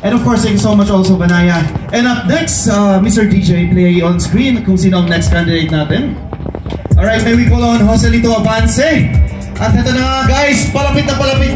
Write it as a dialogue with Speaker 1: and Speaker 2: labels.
Speaker 1: And of course, thank you so much also, Banaya. And up next, uh, Mr. DJ, play on screen kung sino ang next candidate natin. Alright, may we call on Joselito Avance. At ito na nga guys, palapit na palapit